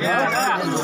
Yeah.